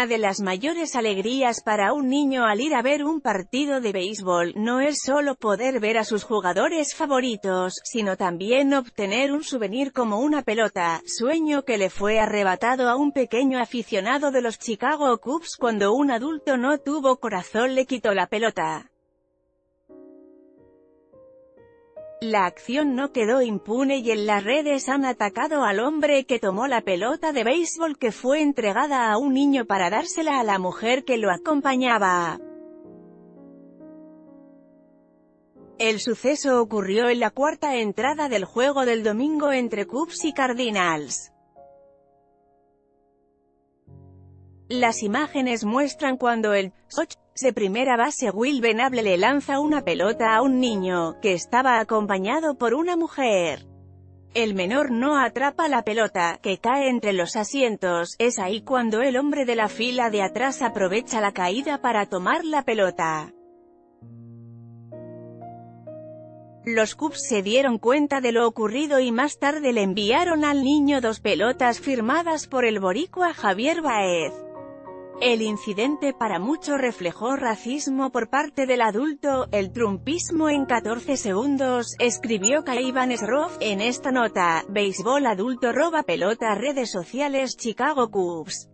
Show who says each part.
Speaker 1: Una de las mayores alegrías para un niño al ir a ver un partido de béisbol, no es solo poder ver a sus jugadores favoritos, sino también obtener un souvenir como una pelota, sueño que le fue arrebatado a un pequeño aficionado de los Chicago Cubs cuando un adulto no tuvo corazón le quitó la pelota. La acción no quedó impune y en las redes han atacado al hombre que tomó la pelota de béisbol que fue entregada a un niño para dársela a la mujer que lo acompañaba. El suceso ocurrió en la cuarta entrada del juego del domingo entre Cubs y Cardinals. Las imágenes muestran cuando el de primera base Will Venable le lanza una pelota a un niño, que estaba acompañado por una mujer. El menor no atrapa la pelota, que cae entre los asientos, es ahí cuando el hombre de la fila de atrás aprovecha la caída para tomar la pelota. Los Cubs se dieron cuenta de lo ocurrido y más tarde le enviaron al niño dos pelotas firmadas por el boricua Javier Baez. El incidente para muchos reflejó racismo por parte del adulto, el trumpismo en 14 segundos, escribió Kaivan Sroff, en esta nota, béisbol adulto roba pelota redes sociales Chicago Cubs.